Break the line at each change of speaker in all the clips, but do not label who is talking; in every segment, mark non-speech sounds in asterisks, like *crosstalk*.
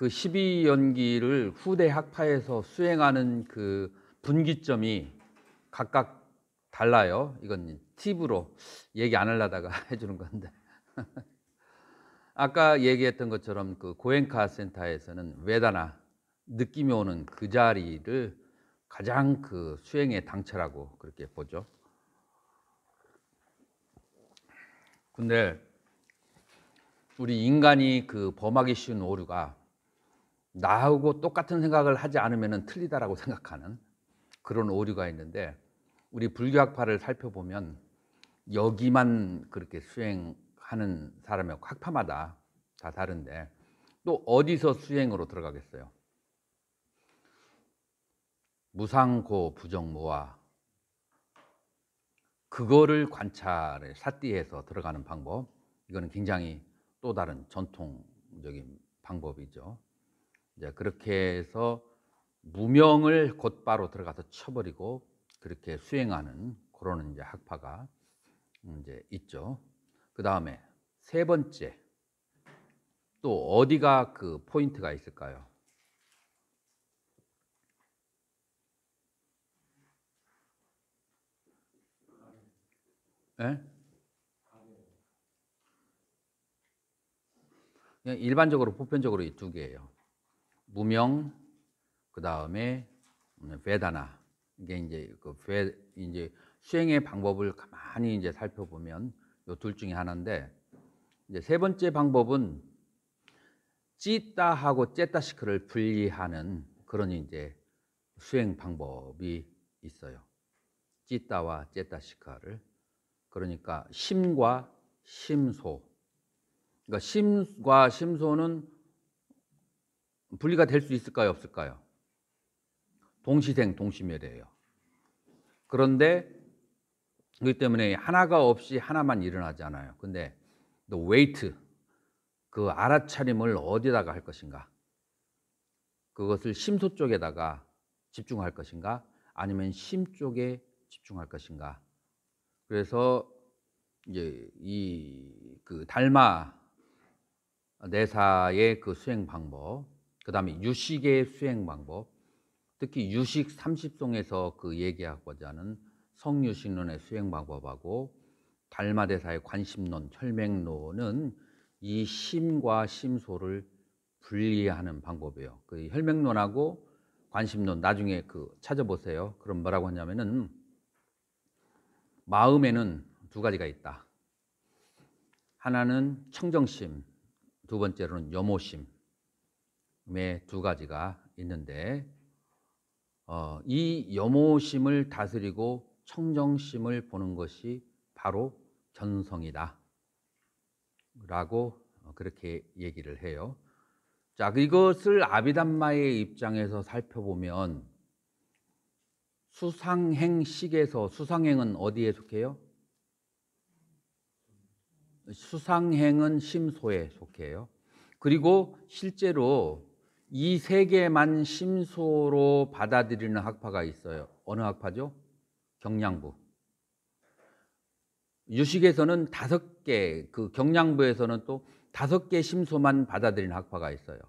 그 12연기를 후대 학파에서 수행하는 그 분기점이 각각 달라요. 이건 팁으로 얘기 안 하려다가 *laughs* 해주는 건데. 아까 얘기했던 것처럼 그 고엔카 센터에서는 외다나 느낌이 오는 그 자리를 가장 그 수행의 당처라고 그렇게 보죠. 근데 우리 인간이 그 범하기 쉬운 오류가 나하고 똑같은 생각을 하지 않으면 틀리다라고 생각하는 그런 오류가 있는데 우리 불교학파를 살펴보면 여기만 그렇게 수행하는 사람의 학파마다 다 다른데 또 어디서 수행으로 들어가겠어요? 무상고 부정모와 그거를 관찰에 사띠해서 들어가는 방법 이거는 굉장히 또 다른 전통적인 방법이죠. 이제 그렇게 해서 무명을 곧바로 들어가서 쳐버리고 그렇게 수행하는 그런 이제 학파가 이제 있죠. 그 다음에 세 번째 또 어디가 그 포인트가 있을까요? 네? 그냥 일반적으로 보편적으로 이 두 개예요. 무명 그 다음에 베다나 이게 이제 그 베, 이제 수행의 방법을 가만히 이제 살펴보면 이둘 중에 하나인데 이제 세 번째 방법은 찌따하고 째따시크를 분리하는 그런 이제 수행 방법이 있어요. 찌따와 째따시카를 그러니까 심과 심소. 그러니까 심과 심소는 분리가 될 수 있을까요, 없을까요? 동시생 동시멸이에요. 그런데 그렇기 때문에 하나가 없이 하나만 일어나지 않아요. 근데 the weight 그 알아차림을 어디다가 할 것인가? 그것을 심소 쪽에다가 집중할 것인가? 아니면 심 쪽에 집중할 것인가? 그래서 이제 이 그 달마 내사의 그 수행 방법, 그 다음에 유식의 수행 방법, 특히 유식 30송에서 그 얘기하고자 하는 성유식론의 수행 방법하고 달마대사의 관심론, 혈맹론은 이 심과 심소를 분리하는 방법이에요. 그 혈맹론하고 관심론 나중에 그 찾아보세요. 그럼 뭐라고 하냐면은 마음에는 두 가지가 있다. 하나는 청정심, 두 번째로는 염호심의 두 가지가 있는데 어, 이 염호심을 다스리고 청정심을 보는 것이 바로 견성이다. 라고 그렇게 얘기를 해요. 자, 이것을 아비담마의 입장에서 살펴보면 수상행식에서 수상행은 어디에 속해요? 수상행은 심소에 속해요. 그리고 실제로 이 세 개만 심소로 받아들이는 학파가 있어요. 어느 학파죠? 경량부. 유식에서는 다섯 개, 그 경량부에서는 또 다섯 개 심소만 받아들이는 학파가 있어요.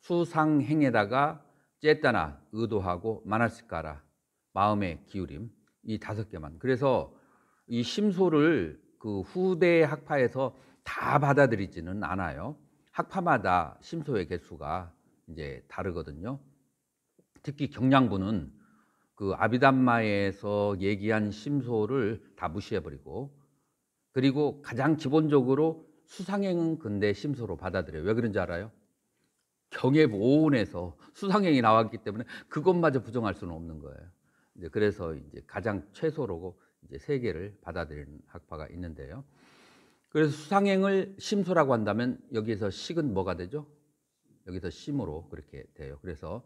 수상행에다가 쨌다나 의도하고 마나스카라 마음의 기울임 이 다섯 개만. 그래서 이 심소를 그 후대 학파에서 다 받아들이지는 않아요. 학파마다 심소의 개수가 이제 다르거든요. 특히 경량부는 그 아비담마에서 얘기한 심소를 다 무시해버리고 그리고 가장 기본적으로 수상행은 근대 심소로 받아들여요. 왜 그런지 알아요? 경협 오온에서 수상행이 나왔기 때문에 그것마저 부정할 수는 없는 거예요. 이제 그래서 이제 가장 최소로 이제 세 개를 받아들이는 학파가 있는데요. 그래서 수상행을 심소라고 한다면 여기에서 식은 뭐가 되죠? 여기서 심으로 그렇게 돼요. 그래서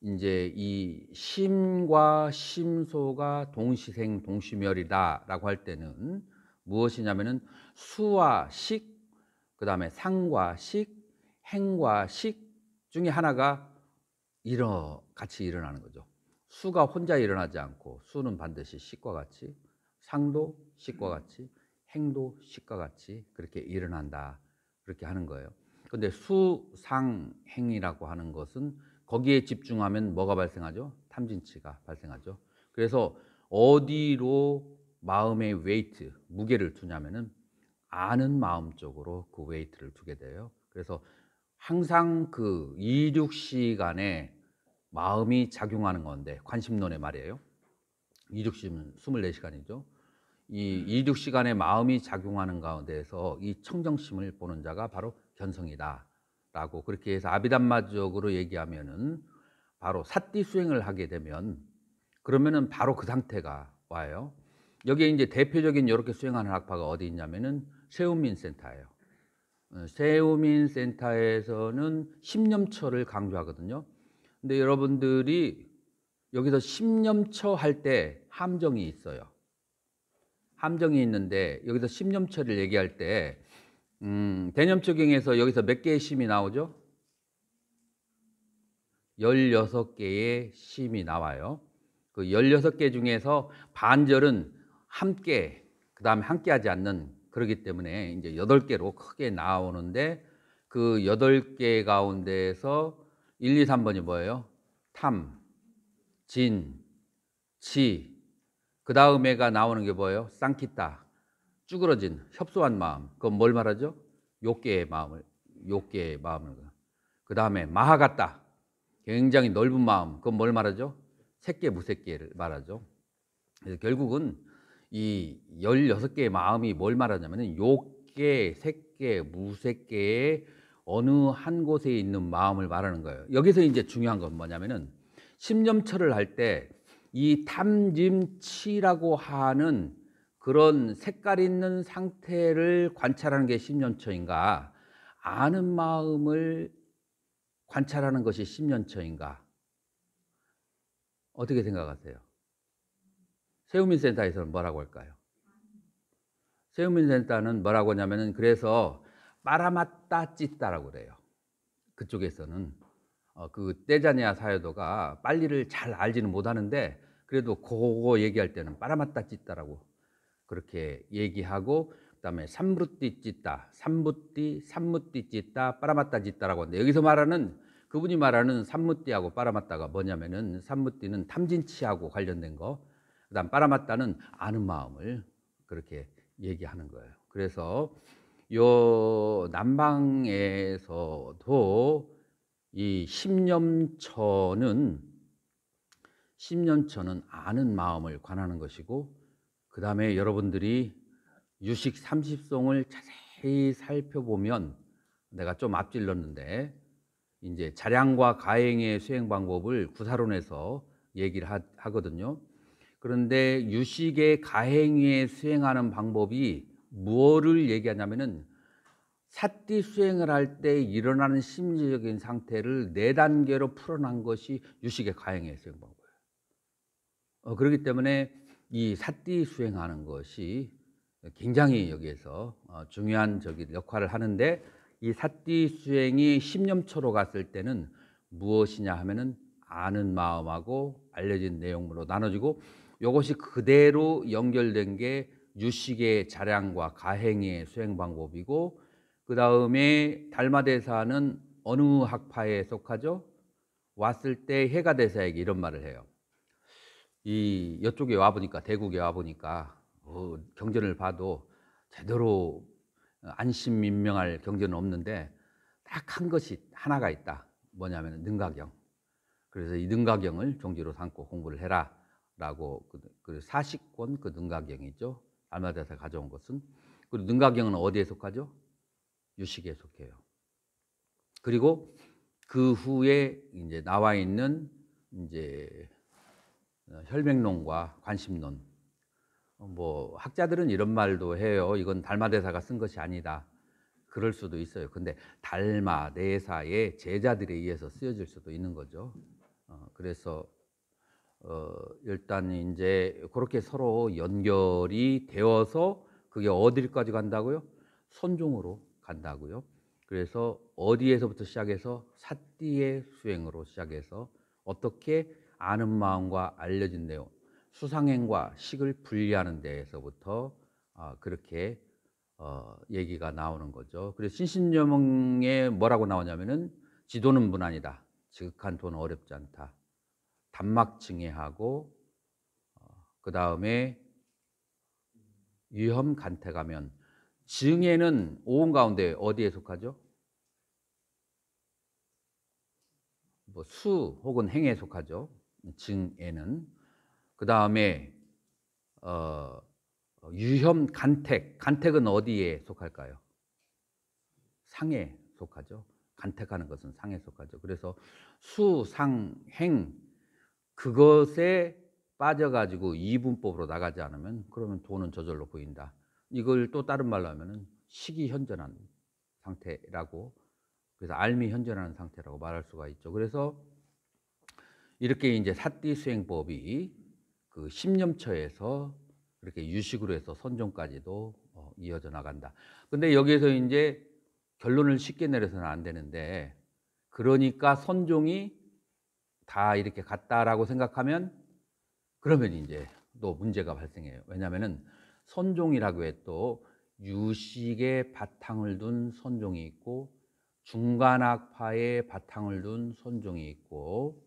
이제 이 심과 심소가 동시생 동시멸이다라고 할 때는 무엇이냐면은 수와 식, 그 다음에 상과 식, 행과 식 중에 하나가 일어 같이 일어나는 거죠. 수가 혼자 일어나지 않고 수는 반드시 식과 같이 상도 식과 같이 행도 식과 같이 그렇게 일어난다 그렇게 하는 거예요. 근데 수상행이라고 하는 것은 거기에 집중하면 뭐가 발생하죠? 탐진치가 발생하죠. 그래서 어디로 마음의 weight, 무게를 두냐면은 아는 마음 쪽으로 그 weight를 두게 돼요. 그래서 항상 그 이륙 시간에 마음이 작용하는 건데 관심론의 말이에요. 이륙 시는 24시간이죠. 이 이륙 시간에 마음이 작용하는 가운데에서 이 청정심을 보는 자가 바로 견성이다 라고 그렇게 해서 아비담마적으로 얘기하면은 바로 사띠 수행을 하게 되면 그러면은 바로 그 상태가 와요. 여기에 이제 대표적인 이렇게 수행하는 학파가 어디 있냐면은 세우민 센터예요. 어, 세우민 센터에서는 십념처를 강조하거든요. 근데 여러분들이 여기서 십념처 할 때 함정이 있어요. 함정이 있는데 여기서 십념처를 얘기할 때 음, 대념초경에서 여기서 몇 개의 심이 나오죠? 16개의 심이 나와요. 그 16개 중에서 반절은 함께, 그 다음에 함께 하지 않는 그러기 때문에 이제 8개로 크게 나오는데 그 8개 가운데에서 1, 2, 3번이 뭐예요? 탐, 진, 치. 그 다음에가 나오는 게 뭐예요? 쌍키타. 쭈그러진, 협소한 마음. 그건 뭘 말하죠? 욕계의 마음을, 욕계의 마음을. 그 다음에 마하 같다. 굉장히 넓은 마음. 그건 뭘 말하죠? 새끼, 무새끼를 말하죠. 그래서 결국은 이 16개의 마음이 뭘 말하냐면은 욕계, 색계, 무색계의 어느 한 곳에 있는 마음을 말하는 거예요. 여기서 이제 중요한 건 뭐냐면은 심념철을 할 때 이 탐짐치라고 하는 그런 색깔 있는 상태를 관찰하는 게 심년처인가 아는 마음을 관찰하는 것이 심년처인가 어떻게 생각하세요? 세우민 센터에서는 뭐라고 할까요? 세우민 센터는 뭐라고 하냐면은 그래서 빠라마따 찢다라고 그래요. 그쪽에서는 어, 그 떼자니아 사여도가 빨리를 잘 알지는 못하는데 그래도 그거 얘기할 때는 빠라마따 찢다라고 그렇게 얘기하고 그다음에 삼루띠 찢다, 삼부띠, 삼무띠 찢다, 빠라마따 찢다라고 하는데 여기서 말하는 그분이 말하는 삼무띠하고 빠라마따가 뭐냐면은 삼무띠는 탐진치하고 관련된 거, 그다음 빠라마따는 아는 마음을 그렇게 얘기하는 거예요. 그래서 요 남방에서도 이 십념처는 십년처는 아는 마음을 관하는 것이고 그 다음에 여러분들이 유식 30송을 자세히 살펴보면 내가 좀 앞질렀는데 이제 자량과 가행의 수행 방법을 구사론에서 얘기를 하, 거든요 그런데 유식의 가행에 수행하는 방법이 무엇을 얘기하냐면은 사띠 수행을 할 때 일어나는 심리적인 상태를 네 단계로 풀어난 것이 유식의 가행의 수행 방법이에요. 어, 그렇기 때문에 이 사띠 수행하는 것이 굉장히 여기에서 어, 중요한 저기 역할을 하는데 이 사띠 수행이 십념초로 갔을 때는 무엇이냐 하면은 아는 마음하고 알려진 내용으로 나눠지고 이것이 그대로 연결된 게 유식의 자량과 가행의 수행 방법이고 그 다음에 달마대사는 어느 학파에 속하죠? 왔을 때 해가 대사에게 이런 말을 해요. 이 이쪽에 와 보니까 대국에 와 보니까 어, 경전을 봐도 제대로 안심민명할 경전은 없는데 딱 한 것이 하나가 있다. 뭐냐면 능가경. 그래서 이 능가경을 종지로 삼고 공부를 해라라고 그, 그 사식권 그 능가경이죠. 알마대사 가져온 것은 그리고 능가경은 어디에 속하죠? 유식에 속해요. 그리고 그 후에 이제 나와 있는 이제 어, 혈맹론과 관심론. 어, 뭐 학자들은 이런 말도 해요. 이건 달마대사가 쓴 것이 아니다. 그럴 수도 있어요. 근데 달마대사의 제자들에 의해서 쓰여질 수도 있는 거죠. 어, 그래서 어, 일단 이제 그렇게 서로 연결이 되어서 그게 어디까지 간다고요? 손종으로 간다고요. 그래서 어디에서부터 시작해서 사띠의 수행으로 시작해서 어떻게 아는 마음과 알려진 내용, 수상행과 식을 분리하는 데에서부터 아, 그렇게 어, 얘기가 나오는 거죠. 그래서 신신여명에 뭐라고 나오냐면은 지도는 무난이다. 지극한 돈 어렵지 않다. 단막 증해하고 그 다음에 위험 간택하면 증해는 오온 가운데 어디에 속하죠? 뭐 수 혹은 행에 속하죠. 증에는 그 다음에 어, 유혐 간택 간택은 어디에 속할까요? 상에 속하죠. 간택하는 것은 상에 속하죠. 그래서 수, 상, 행 그것에 빠져가지고 이분법으로 나가지 않으면 그러면 돈은 저절로 보인다. 이걸 또 다른 말로 하면은 시기현전한 상태라고 그래서 알미현전하는 상태라고 말할 수가 있죠. 그래서 이렇게 이제 사띠 수행법이 그 십념처에서 그렇게 유식으로 해서 선종까지도 어, 이어져 나간다. 근데 여기에서 이제 결론을 쉽게 내려서는 안 되는데 그러니까 선종이 다 이렇게 같다라고 생각하면 그러면 이제 또 문제가 발생해요. 왜냐하면은 선종이라고 해도 유식의 바탕을 둔 선종이 있고 중간학파의 바탕을 둔 선종이 있고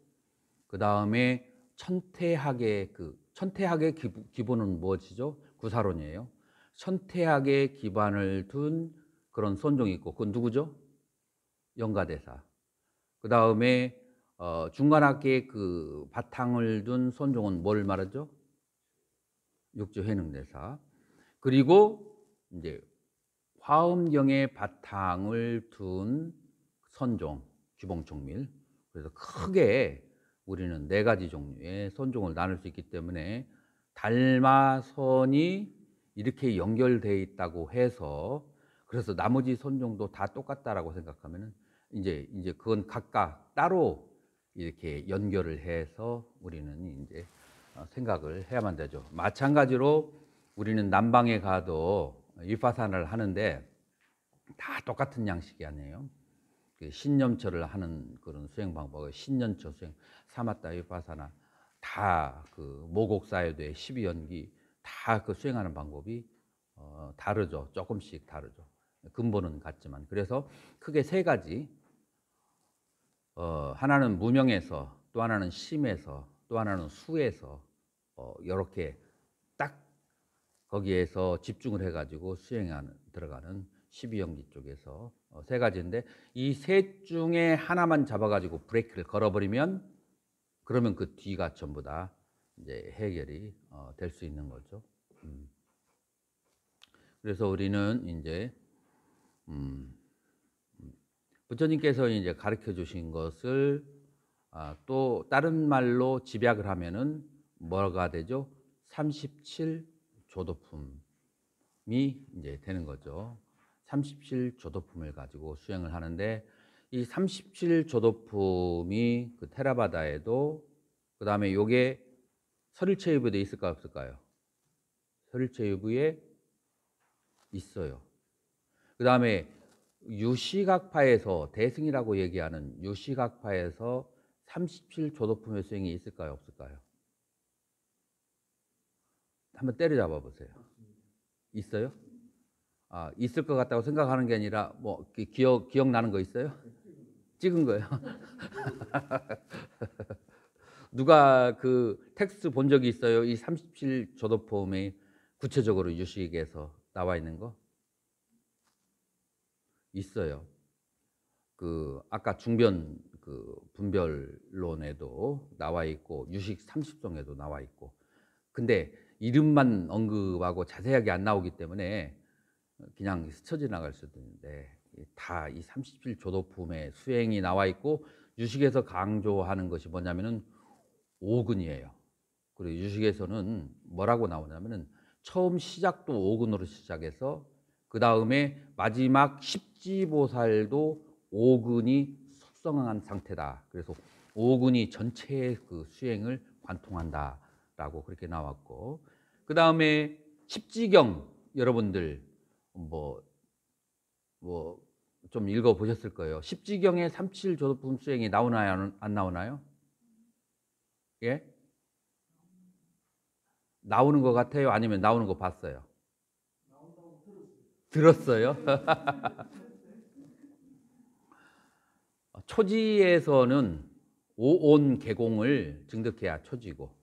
그 다음에 천태학의 그 천태학의 기본은 무엇이죠? 구사론이에요. 천태학의 기반을 둔 그런 선종이 있고 그건 누구죠? 영가대사. 그 다음에 어, 중간학계의 그 바탕을 둔 선종은 뭘 말하죠? 육조회능대사. 그리고 이제 화엄경의 바탕을 둔 선종, 주봉총밀. 그래서 크게 우리는 네 가지 종류의 선종을 나눌 수 있기 때문에 달마선이 이렇게 연결되어 있다고 해서 그래서 나머지 선종도 다 똑같다라고 생각하면은 이제 이제 그건 각각 따로 이렇게 연결을 해서 우리는 이제 어, 생각을 해야만 되죠. 마찬가지로 우리는 남방에 가도 위파산을 하는데 다 똑같은 양식이 아니에요. 그 신념처를 하는 그런 수행 방법을 신년처 수행, 사마타 위파사나 다 그 모곡사유도의 12연기 다 그 수행하는 방법이 어, 다르죠. 조금씩 다르죠. 근본은 같지만 그래서 크게 세 가지 어, 하나는 무명에서 또 하나는 심에서 또 하나는 수에서 어, 이렇게 딱 거기에서 집중을 해가지고 수행하는 들어가는 12연기 쪽에서 어, 세 가지인데 이 셋 중에 하나만 잡아가지고 브레이크를 걸어버리면 그러면 그 뒤가 전부 다 이제 해결이 어, 될수 있는 거죠. 음. 그래서 우리는 이제 음, 부처님께서 이제 가르쳐 주신 것을 아, 또 다른 말로 집약을 하면은 뭐가 되죠? 37 조도품이 이제 되는 거죠. 37 조도품을 가지고 수행을 하는데 이 37 조도품이 그 테라바다에도 그 다음에 요게 설일체 유부에 있을까 없을까요? 설일체 유부에 있어요. 그 다음에 유시각파에서 대승이라고 얘기하는 유시각파에서 37 조도품의 수행이 있을까요, 없을까요? 한번 때려잡아 보세요. 있어요? 아, 있을 것 같다고 생각하는 게 아니라 뭐 기억 기억 나는 거 있어요? 찍은 거예요. *laughs* 누가 그 텍스트 본 적이 있어요? 이 37 조도품이 구체적으로 유식에서 나와 있는 거? 있어요. 그 아까 중변 그 분별론에도 나와 있고 유식 30종에도 나와 있고 근데 이름만 언급하고 자세하게 안 나오기 때문에 그냥 스쳐 지나갈 수도 있는데 다 이 37조도품의 수행이 나와 있고 유식에서 강조하는 것이 뭐냐면은 오근이에요. 그리고 유식에서는 뭐라고 나오냐면은 처음 시작도 오근으로 시작해서 그 다음에 마지막 십지보살도 오근이 숙성한 상태다. 그래서 오근이 전체의 그 수행을 관통한다라고 그렇게 나왔고, 그 다음에 십지경 여러분들 뭐 뭐 좀 읽어 보셨을 거예요. 십지경의 삼칠 조도품 수행이 나오나요? 안 나오나요? 예? 나오는 것 같아요? 아니면 나오는 거 봤어요? 들었어요? *laughs* 초지에서는 오온 개공을 증득해야 초지고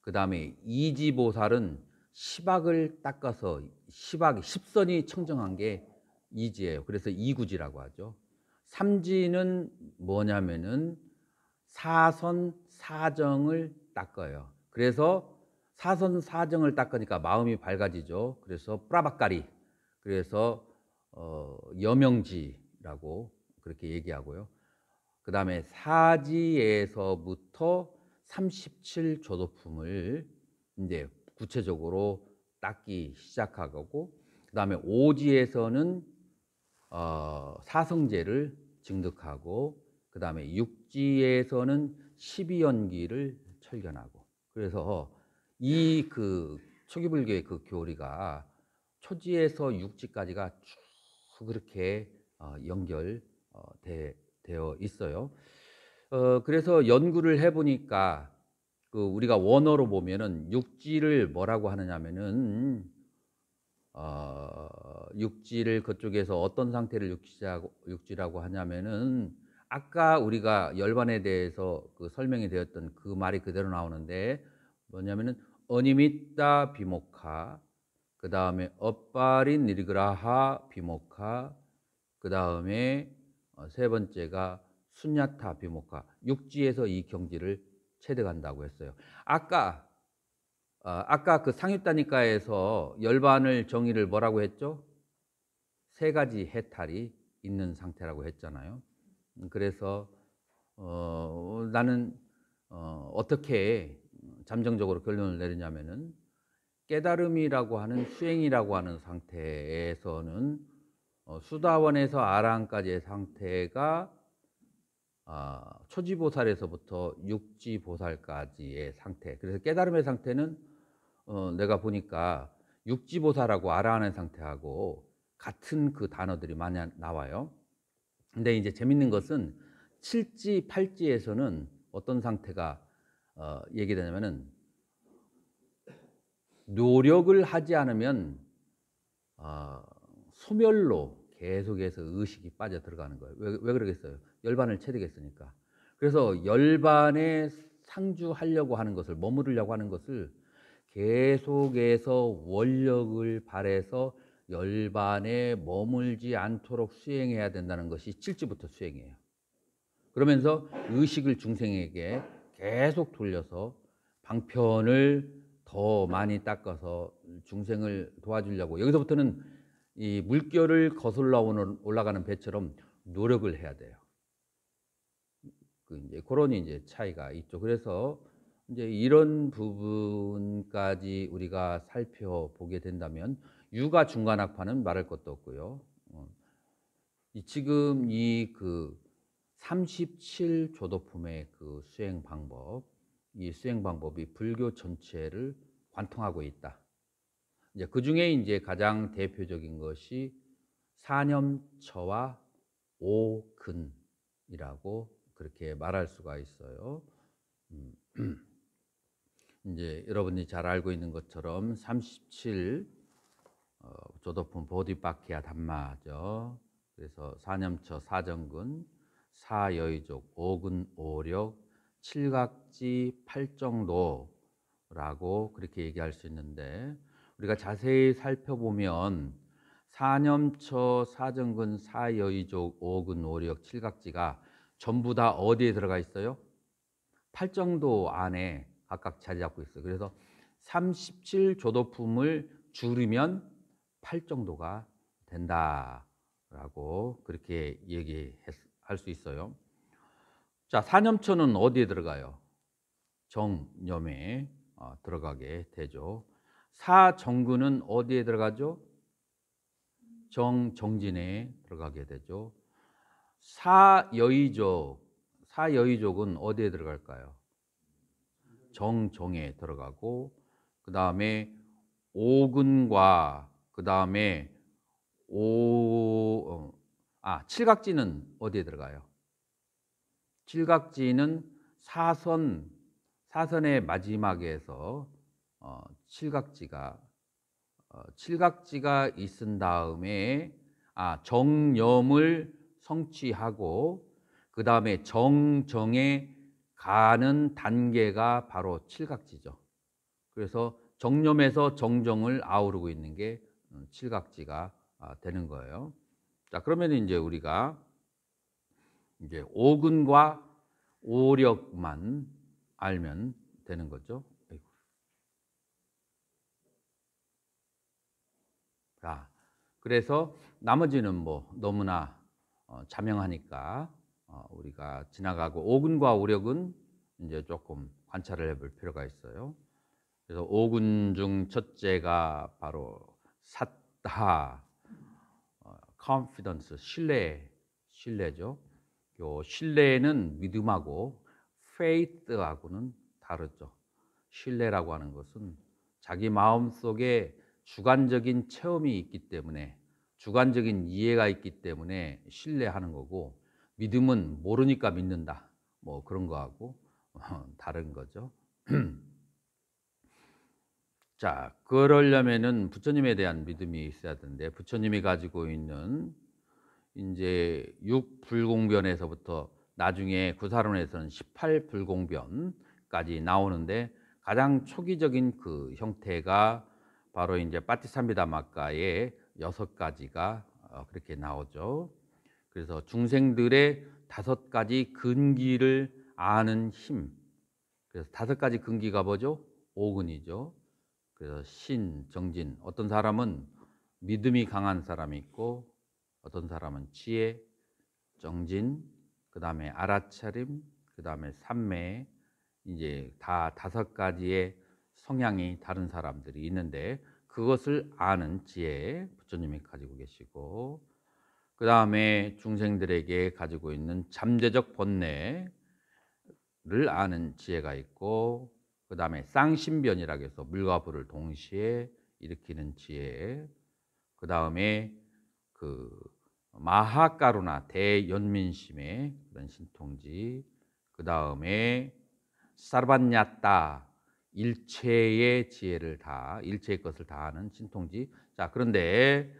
그 다음에 이지보살은 시박을 닦아서 시박 십선이 청정한 게 이지예요. 그래서 이구지라고 하죠. 삼지는 뭐냐면은 사선 사정을 닦아요. 그래서 사선 사정을 닦으니까 마음이 밝아지죠. 그래서 뿌라박가리 그래서 어, 여명지라고 그렇게 얘기하고요. 그 다음에 사지에서부터 37조도품을 이제 구체적으로 닦기 시작하고 그 다음에 오지에서는 어, 사성제를 증득하고 그 다음에 육지에서는 12연기를 철견하고 그래서 이 그 초기불교의 그 교리가 초지에서 육지까지가 쭉 그렇게 어, 연결 어, 있어요. 어, 그래서 연구를 해보니까 그 우리가 원어로 보면은 육지를 뭐라고 하느냐면은 어, 육지를 그쪽에서 어떤 상태를 육지라고, 육지라고 하냐면은 아까 우리가 열반에 대해서 그 설명이 되었던 그 말이 그대로 나오는데 뭐냐면은 어니미따 비모카 그 다음에 업바린 니리그라하 비모카 그 다음에 어, 세 번째가 순야타 비모카 육지에서 이 경지를 체득한다고 했어요. 아까 어, 아까 그 상유다니까에서 열반을 정의를 뭐라고 했죠? 세 가지 해탈이 있는 상태라고 했잖아요. 음, 그래서 어, 나는 어, 어떻게 잠정적으로 결론을 내리냐면은 깨달음이라고 하는 수행이라고 하는 상태에서는 어, 수다원에서 아랑까지의 상태가 어, 초지보살에서부터 육지보살까지의 상태. 그래서 깨달음의 상태는 어, 내가 보니까 육지보살하고 아라하는 상태하고 같은 그 단어들이 많이 나와요. 근데 이제 재밌는 것은 7지, 8지에서는 어떤 상태가 어, 얘기되냐면은 노력을 하지 않으면 어, 소멸로 계속해서 의식이 빠져 들어가는 거예요. 왜, 왜 그러겠어요? 열반을 체득했으니까. 그래서 열반에 상주하려고 하는 것을 머무르려고 하는 것을 계속해서 원력을 발해서 열반에 머물지 않도록 수행해야 된다는 것이 칠지부터 수행이에요. 그러면서 의식을 중생에게 계속 돌려서 방편을 더 많이 닦아서 중생을 도와주려고 여기서부터는 이 물결을 거슬러 올라가는 배처럼 노력을 해야 돼요. 그 이제 그런 이제 차이가 있죠. 그래서 이제 이런 부분까지 우리가 살펴보게 된다면 육아 중간 학파는 말할 것도 없고요. 어, 지금 이 그 37조도품의 그 수행 방법, 이 수행 방법이 불교 전체를 관통하고 있다. 이제 그 중에 이제 가장 대표적인 것이 사념처와 오근이라고 그렇게 말할 수가 있어요. 음, *clears throat* 이제 여러분이 잘 알고 있는 것처럼 37 어, 조도품 보디바키아 담마죠. 그래서 사념처 사정근 사여의족 오근 오력 칠각지 팔정도라고 그렇게 얘기할 수 있는데 우리가 자세히 살펴보면 사념처, 사정근, 사여의족, 오근, 오력, 칠각지가 전부 다 어디에 들어가 있어요? 팔정도 안에 각각 자리 잡고 있어요. 그래서 37 조도품을 줄이면 8 정도가 된다라고 그렇게 얘기할 수 있어요. 자, 사념처는 어디에 들어가요? 정념에 어, 들어가게 되죠. 사정근은 어디에 들어가죠? 정정진에 들어가게 되죠. 사여의족, 사여의족은 어디에 들어갈까요? 정정에 들어가고 그 다음에 오근과 그 다음에 오, 어, 아 칠각지는 어디에 들어가요? 칠각지는 사선 사선의 마지막에서 어, 칠각지가 어, 칠각지가 있은 다음에 아 정념을 성취하고 그 다음에 정정에 가는 단계가 바로 칠각지죠. 그래서 정념에서 정정을 아우르고 있는 게 음, 칠각지가 아, 되는 거예요. 자 그러면 이제 우리가 이제 오근과 오력만 알면 되는 거죠. 자, 그래서 나머지는 뭐 너무나 어, 자명하니까 어, 우리가 지나가고 오근과 오력은 이제 조금 관찰을 해볼 필요가 있어요. 그래서 오근 중 첫째가 바로 사타, 어, confidence, 신뢰, 신뢰죠. 요 신뢰는 믿음하고 faith하고는 다르죠. 신뢰라고 하는 것은 자기 마음 속에 주관적인 체험이 있기 때문에 주관적인 이해가 있기 때문에 신뢰하는 거고 믿음은 모르니까 믿는다. 뭐 그런 거하고 다른 거죠. *clears throat* 자, 그러려면은 부처님에 대한 믿음이 있어야 되는데 부처님이 가지고 있는 이제 육불공변에서부터 나중에 구사론에서는 18불공변까지 나오는데 가장 초기적인 그 형태가 바로 이제 파티삼비다마카의 여섯 가지가 어, 그렇게 나오죠. 그래서 중생들의 다섯 가지 근기를 아는 힘. 그래서 다섯 가지 근기가 뭐죠? 오근이죠. 그래서 신, 정진. 어떤 사람은 믿음이 강한 사람이 있고 어떤 사람은 지혜, 정진, 그 다음에 알아차림, 그 다음에 삼매, 이제 다 다섯 가지의 성향이 다른 사람들이 있는데 그것을 아는 지혜 부처님이 가지고 계시고 그 다음에 중생들에게 가지고 있는 잠재적 번뇌를 아는 지혜가 있고 그 다음에 쌍신변이라고 해서 물과 불을 동시에 일으키는 지혜. 그 다음에 그 마하가루나 대연민심의 그런 신통지. 그 다음에 사르반야따 일체의 지혜를 다 일체의 것을 다 아는 신통지. 자 그런데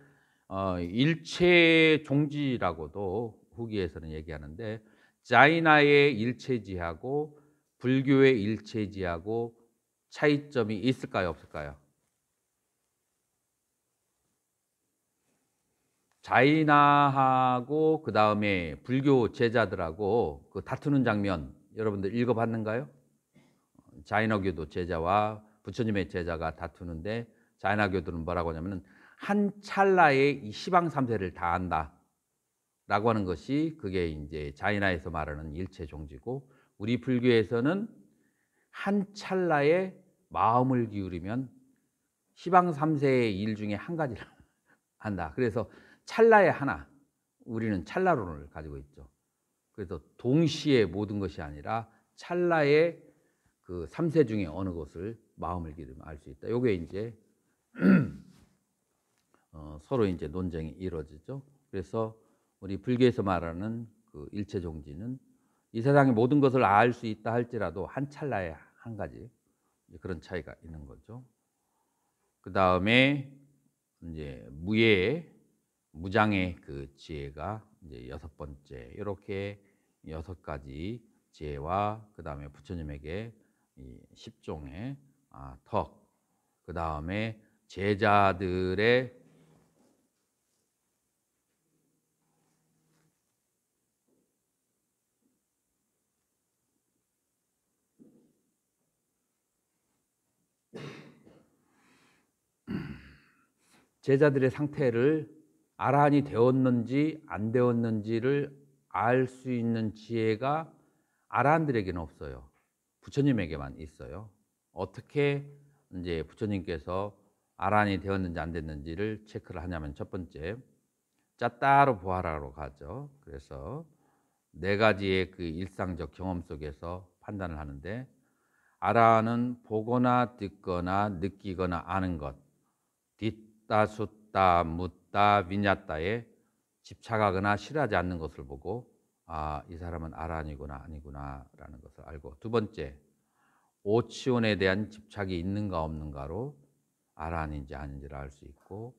어, 일체 종지라고도 후기에서는 얘기하는데 자이나의 일체지하고 불교의 일체지하고 차이점이 있을까요 없을까요? 자이나하고 그 다음에 불교 제자들하고 그 다투는 장면 여러분들 읽어봤는가요? 자이나교도 제자와 부처님의 제자가 다투는데 자이나교들은 뭐라고 하냐면은 한 찰나에 이 시방 삼세를 다 한다라고 하는 것이 그게 이제 자이나에서 말하는 일체 종지고 우리 불교에서는 한 찰나에 마음을 기울이면 시방 삼세의 일 중에 한 가지를 *laughs* 한다. 그래서 찰나에 하나 우리는 찰나론을 가지고 있죠. 그래서 동시에 모든 것이 아니라 찰나의 그 삼세 중에 어느 것을 마음을 기르면 알 수 있다. 요게 이제 *clears throat* 어, 서로 이제 논쟁이 이루어지죠. 그래서 우리 불교에서 말하는 그 일체 종지는 이 세상의 모든 것을 알 수 있다 할지라도 한 찰나에 한 가지 그런 차이가 있는 거죠. 그 다음에 이제 무예 무장의 그 지혜가 이제 여섯 번째 이렇게 여섯 가지 지혜와 그 다음에 부처님에게 이 십종의 아, 덕, 그 다음에 제자들의 제자들의 상태를 아란이 되었는지 안 되었는지를 알 수 있는 지혜가 아란들에게는 없어요. 부처님에게만 있어요. 어떻게 이제 부처님께서 아란이 되었는지 안 됐는지를 체크를 하냐면 첫 번째 짜따로 보아라로 가죠. 그래서 네 가지의 그 일상적 경험 속에서 판단을 하는데 아라는 보거나 듣거나 느끼거나 아는 것, 뒷 다, 숫다, 묻다, 위냐다에 집착하거나 싫어하지 않는 것을 보고 아, 이 사람은 아란이구나 아니구나라는 것을 알고 두 번째 오치원에 대한 집착이 있는가 없는가로 아란인지 아닌지를 알 수 있고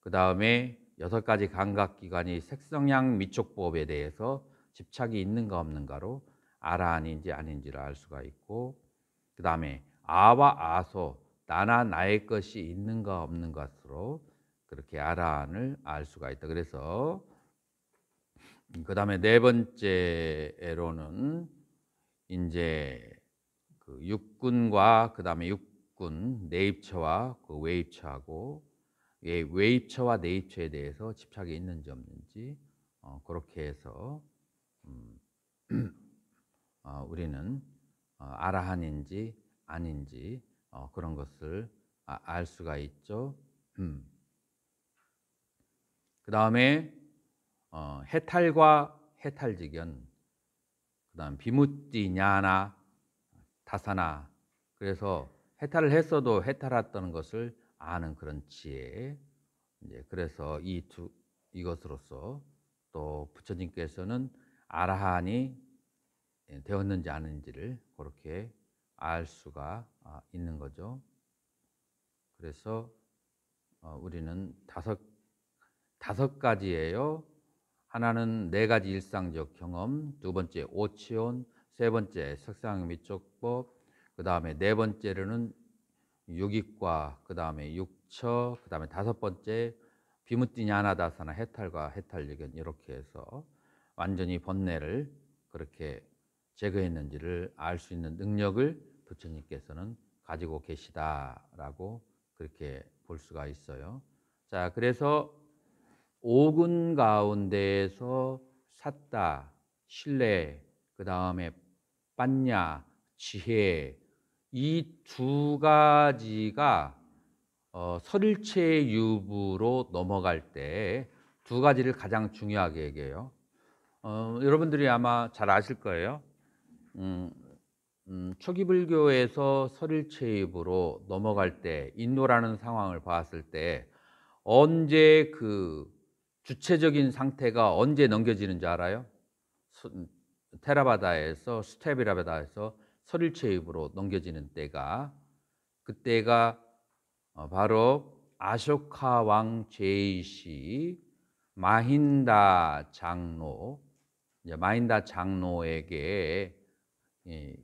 그 다음에 여섯 가지 감각기관이 색성향 미촉법에 대해서 집착이 있는가 없는가로 아란인지 아닌지를 알 수가 있고 그 다음에 아와 아소 나나 나의 것이 있는가 없는 것으로 그렇게 아란을 알 수가 있다. 그래서 그 다음에 네 번째로는 이제 그 육군과 그 다음에 육군 내입처와 그 외입처하고 예, 외입처와 내입처에 대해서 집착이 있는지 없는지 어, 그렇게 해서 음, *clears throat* 어, 우리는 어, 아라한인지 아닌지 어, 그런 것을 아, 알 수가 있죠. 음. 그 다음에 어, 해탈과 해탈직연, 그 다음 비무띠 냐나 다사나 그래서 해탈을 했어도 해탈했다는 것을 아는 그런 지혜. 이제 그래서 이 두 이것으로서 또 부처님께서는 아라한이 되었는지 아닌지를 그렇게 알 수가 아, 있는 거죠. 그래서 어, 우리는 다섯 다섯 가지예요. 하나는 네 가지 일상적 경험, 두 번째 오치온, 세 번째 색상 미촉법, 그 다음에 네 번째로는 육익과, 그 다음에 육처, 그 다음에 다섯 번째 비무띠냐나다사나 해탈과 해탈예견 이렇게 해서 완전히 번뇌를 그렇게 제거했는지를 알 수 있는 능력을 부처님께서는 가지고 계시다라고 그렇게 볼 수가 있어요. 자, 그래서 오군 가운데에서 샀다, 신뢰, 그 다음에 빤냐, 지혜 이 두 가지가 어, 설일체 유부로 넘어갈 때 두 가지를 가장 중요하게 얘기해요. 어, 여러분들이 아마 잘 아실 거예요. 음, 음, 초기 불교에서 설일체입으로 넘어갈 때 인도라는 상황을 봤을 때 언제 그 주체적인 상태가 언제 넘겨지는지 알아요? 테라바다에서 스테비라바다에서 설일체입으로 넘겨지는 때가 그때가 어, 바로 아쇼카 왕 제이시 마힌다 장로 마힌다 장로에게 예,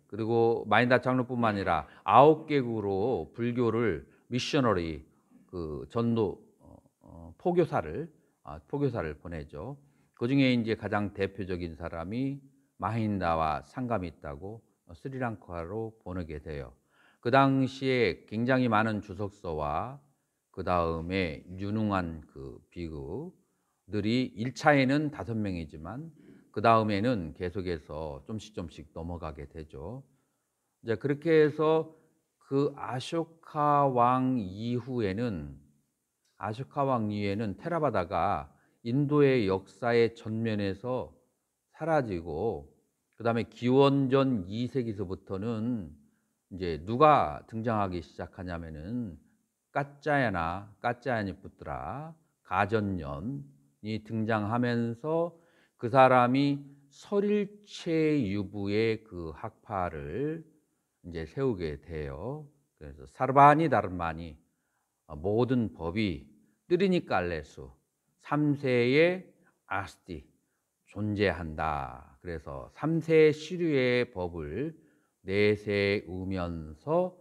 그리고 마힌다 장로뿐만 아니라 아홉 개국으로 불교를 미셔너리 그 전도 어, 어, 포교사를 아, 포교사를 보내죠. 그 중에 이제 가장 대표적인 사람이 마힌다와 상감이 있다고 스리랑카로 보내게 돼요. 그 당시에 굉장히 많은 주석서와 그 다음에 유능한 그 비구들이 1차에는 다섯 명이지만 그 다음에는 계속해서 좀씩 좀씩 넘어가게 되죠. 이제 그렇게 해서 그 아쇼카 왕 이후에는 아쇼카 왕 이후에는 테라바다가 인도의 역사의 전면에서 사라지고 그다음에 기원전 2세기서부터는 이제 누가 등장하기 시작하냐면은 까짜야나 까짜야니 푸트라 가전년이 등장하면서 그 사람이 설일체 유부의 그 학파를 이제 세우게 돼요. 그래서 사르바니 다르마니 어, 모든 법이 뜨리니 깔레수 3세의 아스티 존재한다. 그래서 3세 시류의 법을 내세우면서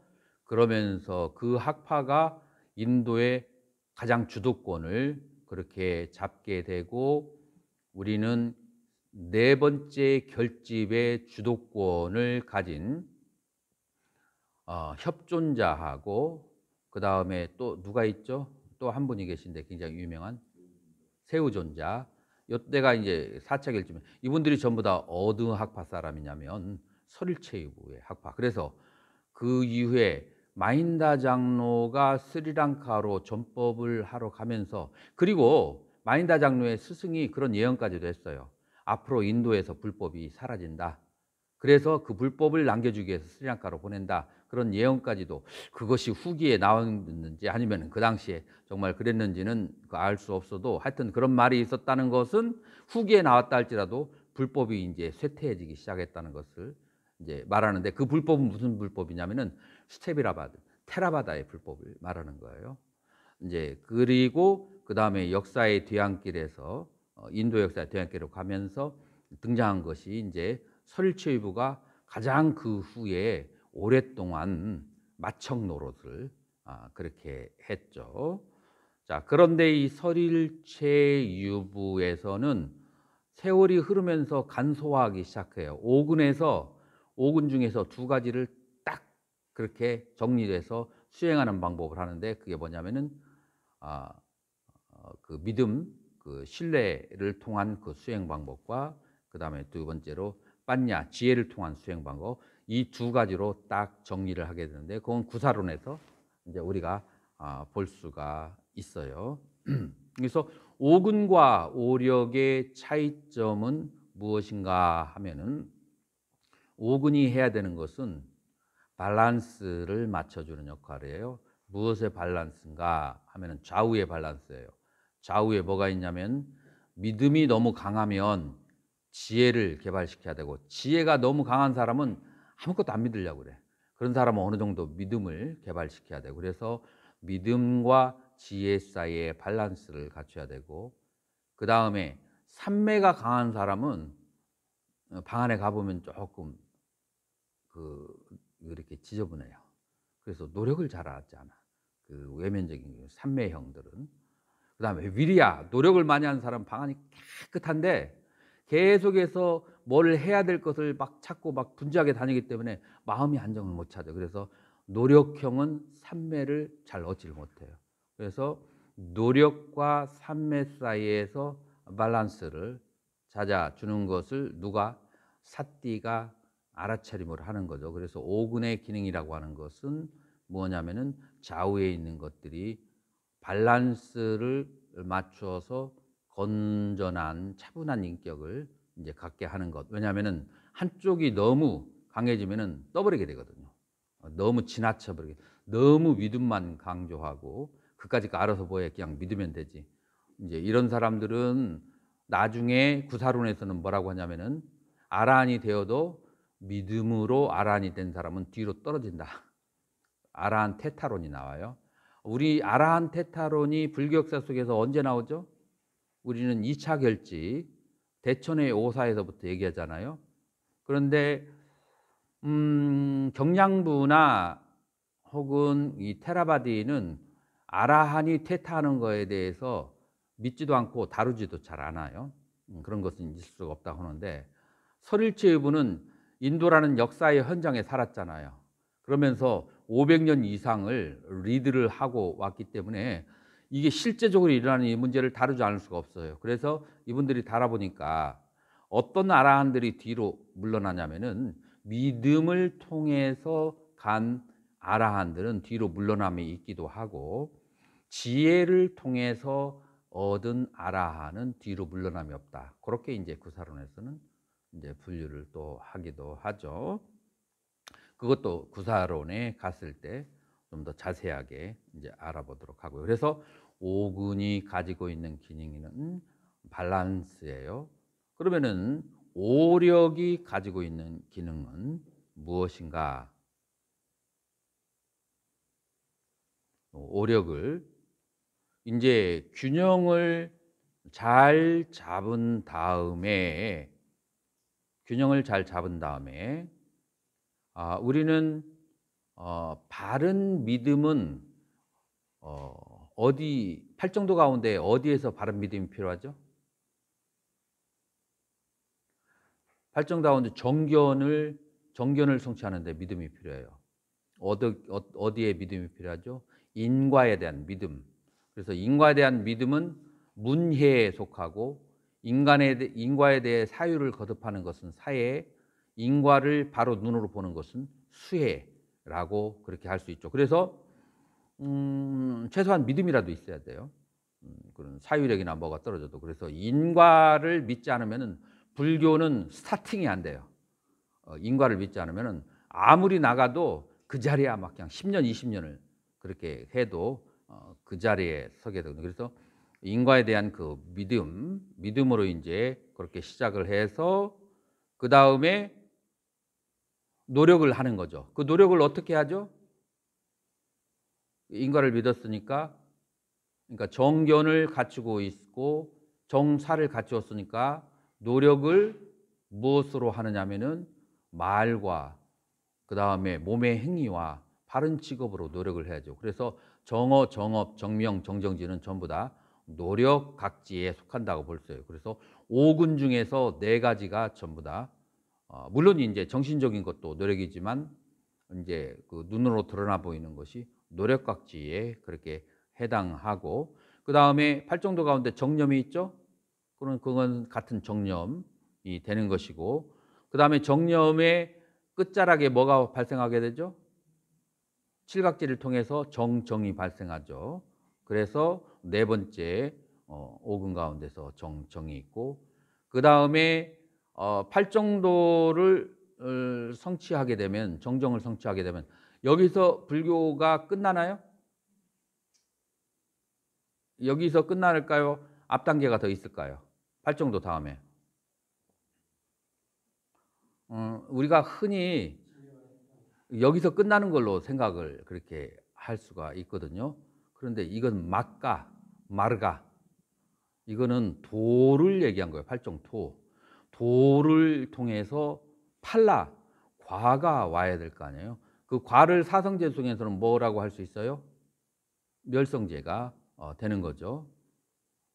그러면서 그 학파가 인도의 가장 주도권을 그렇게 잡게 되고 우리는 네 번째 결집의 주도권을 가진 어, 협존자하고 그 다음에 또 누가 있죠? 또 한 분이 계신데 굉장히 유명한 세우존자. 이때가 이제 사차 결집면 이분들이 전부 다 어느 학파 사람이냐면 설일체유부의 학파. 그래서 그 이후에 마인다 장로가 스리랑카로 전법을 하러 가면서 그리고 마인다 장로의 스승이 그런 예언까지도 했어요. 앞으로 인도에서 불법이 사라진다. 그래서 그 불법을 남겨주기 위해서 스리랑카로 보낸다. 그런 예언까지도 그것이 후기에 나왔는지 아니면 그 당시에 정말 그랬는지는 그알수 없어도 하여튼 그런 말이 있었다는 것은 후기에 나왔다 할지라도 불법이 이제 쇠퇴해지기 시작했다는 것을 이제 말하는데 그 불법은 무슨 불법이냐면은 스테비라바드 테라바다의 불법을 말하는 거예요. 이제 그리고 그 다음에 역사의 뒤안길에서 어, 인도 역사의 뒤안길로 가면서 등장한 것이 이제 설치부가 가장 그 후에 오랫동안 마청 노릇을 아, 그렇게 했죠. 자, 그런데 이 설일체 유부에서는 세월이 흐르면서 간소화하기 시작해요. 5군에서 5군 중에서 두 가지를 딱 그렇게 정리돼서 수행하는 방법을 하는데 그게 뭐냐면은 아, 어, 그 믿음, 그 신뢰를 통한 그 수행 방법과 그 다음에 두 번째로 빤냐 지혜를 통한 수행 방법 이 두 가지로 딱 정리를 하게 되는데 그건 구사론에서 이제 우리가 아, 볼 수가 있어요. *clears throat* 그래서 오근과 오력의 차이점은 무엇인가 하면은 오근이 해야 되는 것은 밸런스를 맞춰주는 역할이에요. 무엇의 밸런스인가 하면은 좌우의 밸런스예요. 좌우에 뭐가 있냐면 믿음이 너무 강하면 지혜를 개발시켜야 되고 지혜가 너무 강한 사람은 아무것도 안 믿으려고 그래. 그런 사람은 어느 정도 믿음을 개발시켜야 되고 그래서 믿음과 지혜 사이의 밸런스를 갖춰야 되고 그 다음에 삼매가 강한 사람은 방 안에 가보면 조금 그 이렇게 지저분해요. 그래서 노력을 잘 하지 않아. 그 외면적인 삼매형들은 그 다음에 위리야 노력을 많이 하는 사람 방 안이 깨끗한데 계속해서 뭘 해야 될 것을 막 찾고 막 분주하게 다니기 때문에 마음이 안정을 못 찾아. 그래서 노력형은 삼매를 잘 얻지를 못해요. 그래서 노력과 삼매 사이에서 밸런스를 찾아주는 것을 누가 사띠가 알아차림을 하는 거죠. 그래서 오근의 기능이라고 하는 것은 뭐냐면은 좌우에 있는 것들이 밸런스를 맞추어서 건전한 차분한 인격을 이제 갖게 하는 것. 왜냐하면은 한쪽이 너무 강해지면은 떠버리게 되거든요. 너무 지나쳐 버리게. 너무 믿음만 강조하고 그까지 알아서 뭐해 그냥 믿으면 되지. 이제 이런 사람들은 나중에 구사론에서는 뭐라고 하냐면은 아란이 되어도 믿음으로 아란이 된 사람은 뒤로 떨어진다. *laughs* 아란 테타론이 나와요. 우리 아라한 테타론이 불교 역사 속에서 언제 나오죠? 우리는 2차 결지 대천의 오사에서부터 얘기하잖아요. 그런데 음, 경량부나 혹은 이 테라바디는 아라한이 퇴타하는 거에 대해서 믿지도 않고 다루지도 잘 않아요. 음, 그런 것은 있을 수가 없다고 하는데 설일체 의부는 인도라는 역사의 현장에 살았잖아요. 그러면서 500년 이상을 리드를 하고 왔기 때문에 이게 실제적으로 일어나는 이 문제를 다루지 않을 수가 없어요. 그래서 이분들이 달아보니까 어떤 아라한들이 뒤로 물러나냐면은 믿음을 통해서 간 아라한들은 뒤로 물러남이 있기도 하고 지혜를 통해서 얻은 아라한은 뒤로 물러남이 없다. 그렇게 이제 구사론에서는 이제 분류를 또 하기도 하죠. 그것도 구사론에 갔을 때 좀 더 자세하게 이제 알아보도록 하고요. 그래서 오근이 가지고 있는 기능은 밸런스예요. 그러면은 오력이 가지고 있는 기능은 무엇인가? 오력을 이제 균형을 잘 잡은 다음에 균형을 잘 잡은 다음에 아, 우리는 어, 바른 믿음은 어, 어디 팔정도 가운데 어디에서 바른 믿음이 필요하죠? 팔정도 가운데 정견을 정견을 성취하는데 믿음이 필요해요. 어디, 어, 어디에 믿음이 필요하죠? 인과에 대한 믿음. 그래서 인과에 대한 믿음은 문해에 속하고 인간에 인과에 대해 사유를 거듭하는 것은 사해, 인과를 바로 눈으로 보는 것은 수해라고 그렇게 할 수 있죠. 그래서 음, 최소한 믿음이라도 있어야 돼요. 음, 그런 사유력이나 뭐가 떨어져도 그래서 인과를 믿지 않으면은 불교는 스타팅이 안 돼요. 어, 인과를 믿지 않으면은 아무리 나가도 그 자리에 막 그냥 10년, 20년을 그렇게 해도 어, 그 자리에 서게 되거든요. 그래서 인과에 대한 그 믿음, 믿음으로 이제 그렇게 시작을 해서 그 다음에 노력을 하는 거죠. 그 노력을 어떻게 하죠? 인과를 믿었으니까 그러니까 정견을 갖추고 있고 정사를 갖추었으니까 노력을 무엇으로 하느냐면은 말과 그 다음에 몸의 행위와 바른 직업으로 노력을 해야죠. 그래서 정어, 정업, 정명, 정정지는 전부 다 노력 각지에 속한다고 볼 수 있어요. 그래서 오군 중에서 네 가지가 전부 다 어, 물론 이제 정신적인 것도 노력이지만 이제 그 눈으로 드러나 보이는 것이 노력 각지에 그렇게 해당하고 그 다음에 팔정도 가운데 정념이 있죠. 그런 그건 같은 정념이 되는 것이고 그 다음에 정념의 끝자락에 뭐가 발생하게 되죠? 칠각지를 통해서 정정이 발생하죠. 그래서 네 번째 어, 오근 가운데서 정정이 있고 그 다음에 어, 팔정도를 어, 성취하게 되면 정정을 성취하게 되면 여기서 불교가 끝나나요? 여기서 끝날까요? 앞 단계가 더 있을까요? 팔정도 다음에 어, 우리가 흔히 여기서 끝나는 걸로 생각을 그렇게 할 수가 있거든요. 그런데 이건 막가, 마르가 이거는 도를 얘기한 거예요. 팔정토. 도를 통해서 팔라, 과가 와야 될 거 아니에요. 그 과를 사성제 중에서는 뭐라고 할 수 있어요? 멸성제가 어, 되는 거죠.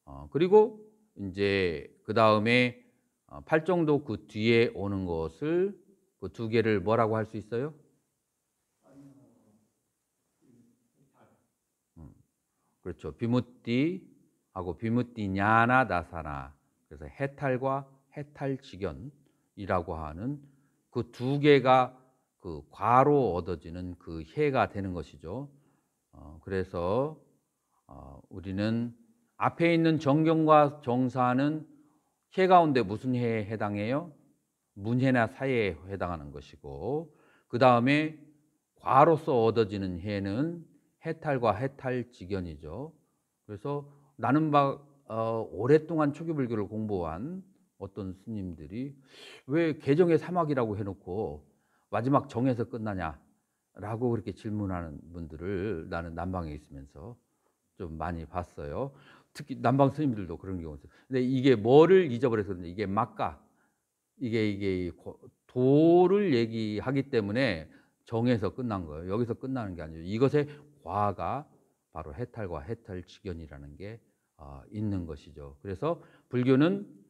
어, 그리고 이제 그 다음에 어, 팔정도 그 뒤에 오는 것을 그 두 개를 뭐라고 할 수 있어요? 음, 그렇죠. 비무띠하고 비무띠냐나 다사나 그래서 해탈과 해탈직연이라고 하는 그 두 개가 그 과로 얻어지는 그 해가 되는 것이죠. 어, 그래서 어, 우리는 앞에 있는 정경과 정사는 해 가운데 무슨 해에 해당해요? 문해나 사해에 해당하는 것이고 그 다음에 과로서 얻어지는 해는 해탈과 해탈직연이죠. 그래서 나는 막 어, 오랫동안 초기불교를 공부한 어떤 스님들이 왜 개정의 사막이라고 해놓고 마지막 정에서 끝나냐라고 그렇게 질문하는 분들을 나는 남방에 있으면서 좀 많이 봤어요. 특히 남방 스님들도 그런 경우 있어요. 근데 이게 뭐를 잊어버려서 그런지 이게 막가 이게 이게 도를 얘기하기 때문에 정에서 끝난 거예요. 여기서 끝나는 게 아니죠. 이것의 과가 바로 해탈과 해탈 직연이라는 게 어, 있는 것이죠. 그래서 불교는 어,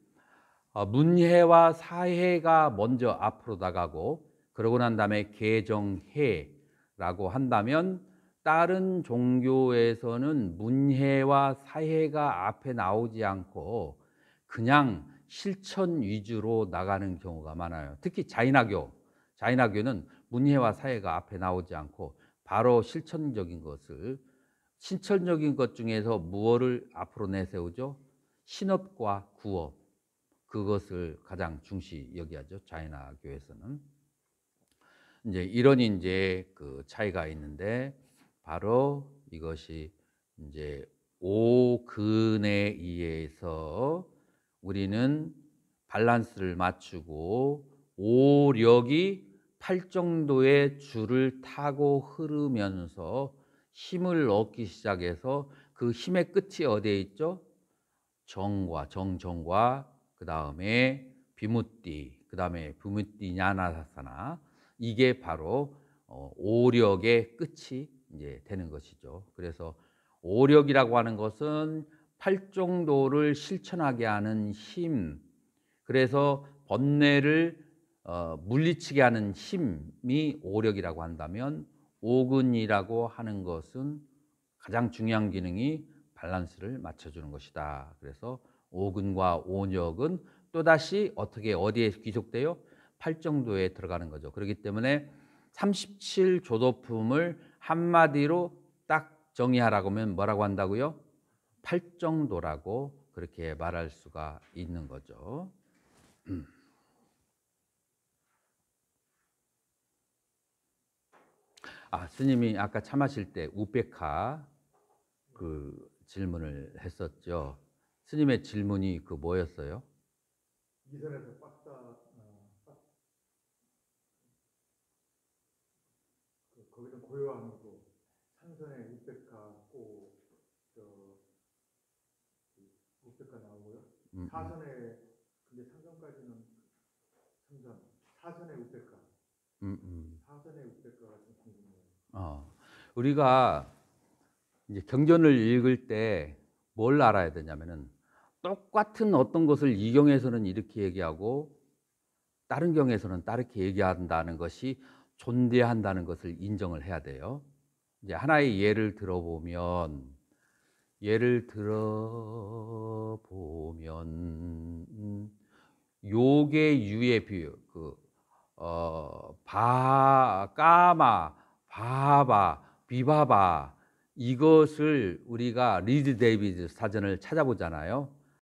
문해와 사해가 먼저 앞으로 나가고 그러고 난 다음에 개정해라고 한다면 다른 종교에서는 문해와 사해가 앞에 나오지 않고 그냥 실천 위주로 나가는 경우가 많아요. 특히 자인화교, 자인화교는 문해와 사해가 앞에 나오지 않고 바로 실천적인 것을 실천적인 것 중에서 무엇을 앞으로 내세우죠? 신업과 구업 그것을 가장 중시 여기하죠. 자인화교에서는 이제 이런 이제 그 차이가 있는데 바로 이것이 이제 오근에 의해서 우리는 밸런스를 맞추고 오력이 팔 정도의 줄을 타고 흐르면서 힘을 얻기 시작해서 그 힘의 끝이 어디에 있죠? 정과 정정과 그 다음에 비무띠 그 다음에 부무띠 냐나사사나 이게 바로 어, 오력의 끝이 이제 되는 것이죠. 그래서 오력이라고 하는 것은 팔정도를 실천하게 하는 힘, 그래서 번뇌를 어, 물리치게 하는 힘이 오력이라고 한다면 오근이라고 하는 것은 가장 중요한 기능이 밸런스를 맞춰주는 것이다. 그래서 오근과 오력은 또다시 어떻게 어디에 귀속돼요? 팔정도에 들어가는 거죠. 그렇기 때문에 37조도품을 한마디로 딱 정의하라고 하면 뭐라고 한다고요? 팔정도라고 그렇게 말할 수가 있는 거죠. 아, 스님이 아까 차 마실 때 우백화 그 질문을 했었죠. 스님의 질문이 그 뭐였어요?
이선에서 빡다 어, 빡- 그, 거기는 고요함이고 상선에 우백화 꼭저 우백화 나오고요.
음, 음.
사선에 근데 상선까지는 상선 사선에 우백화
음, 음.
사선에 우백화가 좀 궁금해요.
어, 우리가 이제 경전을 읽을 때 뭘 알아야 되냐면은 똑같은 어떤 것을 이 경에서는 이렇게 얘기하고 다른 경에서는 다르게 얘기한다는 것이 존재한다는 것을 인정을 해야 돼요. 이제 하나의 예를 들어보면 예를 들어보면 음, 요게 유의 비유 그 어, 바, 까마, 바바, 비바바 이것을 우리가 리드 데이비드 사전을 찾아보잖아요.